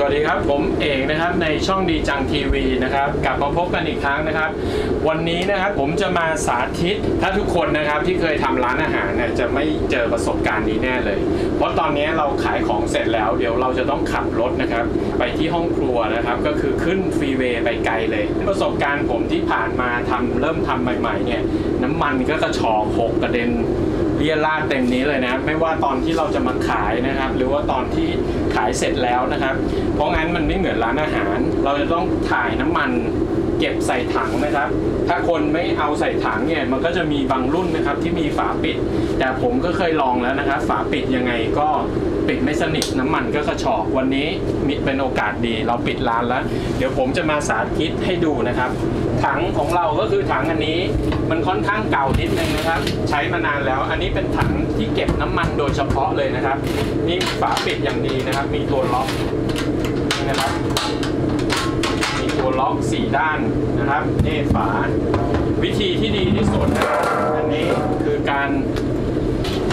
สวัสดีครับ ผมเอกนะครับในช่องดีจังทีวีนะครับกลับมาพบกันอีกครั้งนะครับ วันนี้นะครับผมจะมาสาธิตถ้าทุกคนนะครับที่เคยทำร้านอาหารเนี่ยจะไม่เจอประสบการณ์นี้แน่เลย เพราะตอนนี้เราขายของเสร็จแล้ว เดี๋ยวเราจะต้องขับรถนะครับ ไปที่ห้องครัวนะครับ ก็คือขึ้นฟรีเวย์ไปไกลเลย ประสบการณ์ผมที่ผ่านมาทำเริ่มทำใหม่ๆเนี่ยน้ำมันก็กระชอกหกกระเด็น เรียราดเต็มนี้เลยนะ ไม่ว่าตอนที่เราจะมาขายนะครับ หรือว่าตอนที่ขายเสร็จแล้วนะครับ เพราะงั้นมันไม่เหมือนร้านอาหาร เราจะต้องถ่ายน้ำมันเก็บใส่ถังนะครับ ถ้าคนไม่เอาใส่ถังเนี่ย มันก็จะมีบางรุ่นนะครับที่มีฝาปิด แต่ผมก็เคยลองแล้วนะครับ ฝาปิดยังไงก็ปิดไม่สนิทน้ำมันก็กระชอกวันนี้มีเป็นโอกาสดี เราปิดร้านแล้ว เดี๋ยวผมจะมาสาธิตให้ดูนะครับ ถังของเราก็คือถังอันนี้มันค่อนข้างเก่านิดนึงนะครับ ใช้มานานแล้ว อันนี้เป็นถังที่เก็บน้ำมันโดยเฉพาะเลยนะครับ นี่ฝาปิดอย่างดีนะครับ มีตัวล็อกนะครับ มีตัวล็อกสี่ด้านนะครับนี่ฝาวิธีที่ดีที่สุดนะครับอันนี้คือการ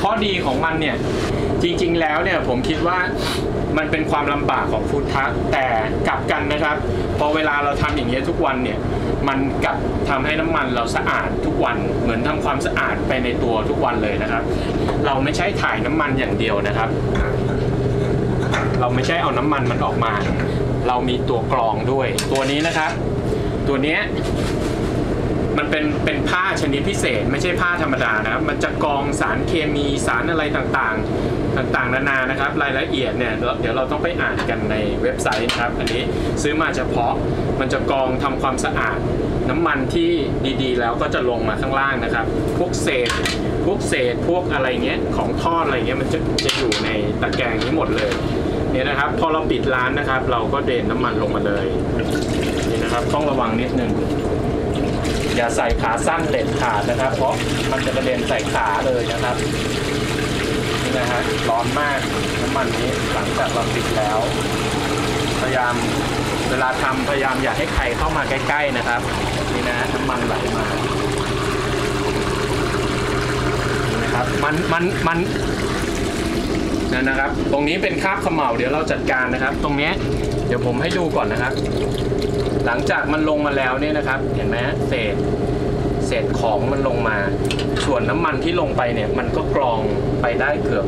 ข้อดีของมันเนี่ยจริงๆแล้วเนี่ยผมคิดว่ามันเป็นความลำบากของฟู้ดทัคแต่กลับกันนะครับ พอเวลาเราทำอย่างเงี้ยทุกวันเนี่ย มันกับทำให้น้ำมันเราสะอาดทุกวันเหมือนทำความสะอาดไปในตัวทุกวันเลยนะครับ เราไม่ใช่ถ่ายน้ำมันอย่างเดียวนะครับ เราไม่ใช่เอาน้ำมันมันออกมา เรามีตัวกรองด้วย ตัวนี้นะครับ ตัวเนี้ย มันเป็นเป็นผ้าชนิดพิเศษ ไม่ใช่ผ้าธรรมดานะครับ มันจะกรองสารเคมีสารอะไรต่างๆ ต่างๆ นานานะครับ รายละเอียดเนี่ยเดี๋ยวเราต้องไปอ่านกันในเว็บไซต์นะครับ อันนี้ซื้อมาเฉพาะมันจะกรองทำความสะอาดน้ำมันที่ดีๆ แล้วก็จะลงมาข้างล่างนะครับ พวกเศษ พวกเศษพวกอะไรเงี้ยของทอดอะไรเงี้ยมันจะจะอยู่ในตะแกรงนี้หมดเลย เนี่ยนะครับ พอเราปิดร้านนะครับ เราก็เดนน้ำมันลงมาเลยนี่นะครับ ต้องระวังนิดนึงอย่าใส่ขาสั้นเด็ดขาดนะครับ เพราะมันจะกระเด็นใส่ขาเลยนะครับนี่นะฮะร้อนมากน้ำมันนี้หลังจากเราปิดแล้ว พยายามเวลาทำพยายามอย่าให้ใครเข้ามาใกล้ ๆนะครับ นี่นะน้ำมันไหลมานะครับมันมันมัน นั่นนะครับ ตรงนี้เป็นคราบเขม่าเดี๋ยวเราจัดการนะครับ ตรงนี้เดี๋ยวผมให้ดูก่อนนะครับ หลังจากมันลงมาแล้วเนี่ยนะครับ เห็นไหมเศษเศษของมันลงมา ส่วนน้ำมันที่ลงไปเนี่ย มันก็กรองไปได้เกือบ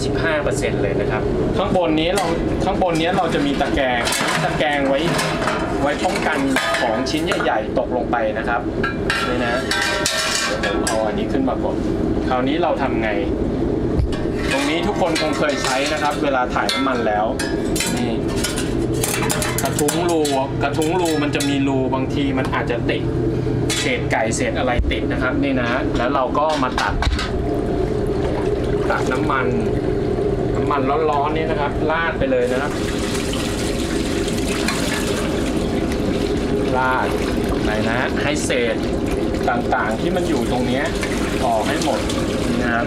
95%เลยนะครับ ข้างบนนี้เราข้างบนนี้เราจะมีตะแกรงตะแกรงไว้ไว้ป้องกันของชิ้นใหญ่ ๆ ตกลงไปนะครับนี่นะเดี๋ยวผมเอาอันนี้ขึ้นมาก่อนคราวนี้เราทำไง นี้ทุกคนคงเคยใช้นะครับ เวลาถ่ายน้ำมันแล้วนี่กระทุ้งรูกระทุ้งรูมันจะมีรูบางทีมันอาจจะติดเศษไก่เศษอะไรติดนะครับนี่นะ แล้วเราก็มาตัด ตัดน้ำมัน น้ำมันร้อนๆนี่นะครับลาดไปเลยนะครับลาดไปนะ ให้เศษต่างๆที่มันอยู่ตรงนี้ออกให้หมดนะครับ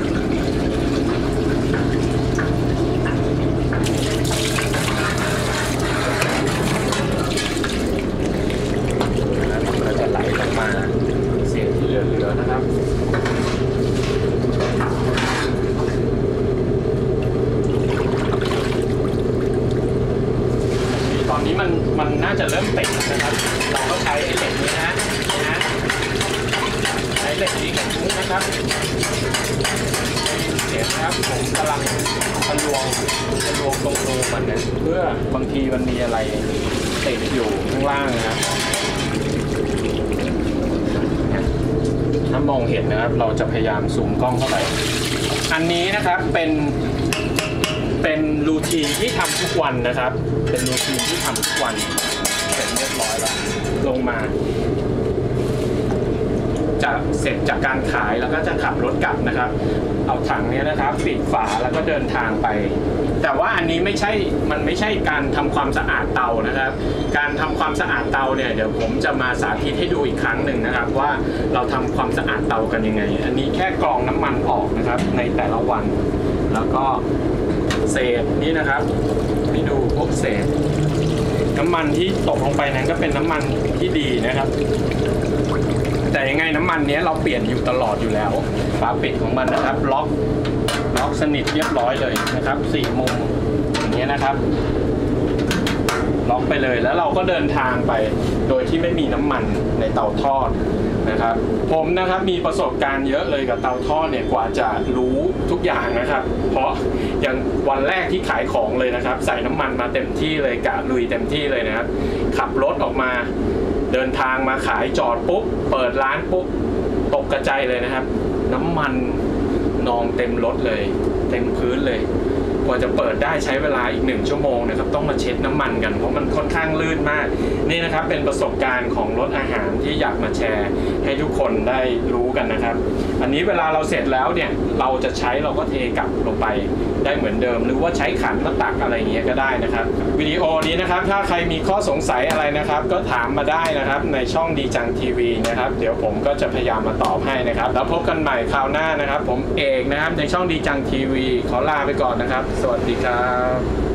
มันก็จะไหลลงมาเศษที่เหลือๆนะครับ ตอ นนี้มันมันน่าจะเริ่มติดนะครับ เราก็ใช้ไอ้เหล็กนี้นะนะใช้เหล็กนี้กับทุ้งนะครับเห็นนะครับผมกำลังทะลวงทะลวงตรงรูมันเนี่ยเพื่อบางทีมันมีอะไรติดอยู่ข้างล่างนะครับถ้ามองเห็นนะครับ เราจะพยายามซูมกล้องเข้าไป อันนี้นะครับเป็น เป็นรูทีนที่ทำทุกวันนะครับ เป็นรูทีนที่ทำทุกวันเสร็จเรียบร้อยแล้วลงมาจะเสร็จจากการขายแล้วก็จะขับรถกลับนะครับ เอาถังนี้นะครับปิดฝาแล้วก็เดินทางไป แต่ว่าอันนี้ไม่ใช่มันไม่ใช่การทำความสะอาดเตานะครับ การทำความสะอาดเตาเนี่ยเดี๋ยวผมจะมาสาธิตให้ดูอีกครั้งหนึ่งนะครับ ว่าเราทำความสะอาดเตากันยังไง อันนี้แค่กรองน้ำมันออกนะครับในแต่ละวัน แล้วก็ เศษนี่นะครับนี่ดูพวกเศษ น้ำมันที่ตกลงไปนั้นก็เป็นน้ำมันที่ดีนะครับ แต่ยังไงน้ำมันนี้เราเปลี่ยนอยู่ตลอดอยู่แล้วฝาปิดของมันนะครับ ล็อกล็อกสนิทเรียบร้อยเลยนะครับสี่มุมอย่างเงี้ยนะครับ ล็อกไปเลย แล้วเราก็เดินทางไป โดยที่ไม่มีน้ำมันในเตาทอดนะครับ ผมนะครับมีประสบการณ์เยอะเลยกับเตาทอดเนี่ยกว่าจะรู้ทุกอย่างนะครับ เพราะอย่างวันแรกที่ขายของเลยนะครับ ใส่น้ำมันมาเต็มที่เลยกะลุยเต็มที่เลยนะครับ ขับรถออกมา เดินทางมาขายจอดปุ๊บเปิดร้านปุ๊บตกกระจายเลยนะครับ น้ำมันนองเต็มรถเลย เต็มพื้นเลย กว่าจะเปิดได้ใช้เวลาอีกหนึ่งชั่วโมงนะครับต้องมาเช็ดน้ำมันกันเพราะมันค่อนข้างลื่นมาก นี่นะครับเป็นประสบการณ์ของรถอาหารที่อยากมาแชร์ ให้ทุกคนได้รู้กันนะครับ อันนี้เวลาเราเสร็จแล้วเนี่ยเราจะใช้เราก็เทกลับลงไปได้เหมือนเดิม หรือว่าใช้ขันมาตักอะไรอย่างเงี้ยก็ได้นะครับวิดีโอนี้นะครับถ้าใครมีข้อสงสัยอะไรนะครับ ก็ถามมาได้นะครับในช่องดีจังทีวีนะครับ เดี๋ยวผมก็จะพยายามมาตอบให้นะครับ แล้วพบกันใหม่คราวหน้านะครับ ผมเอกนะครับในช่องดีจังทีวีขอลาไปก่อนนะครับสวัสดีครับ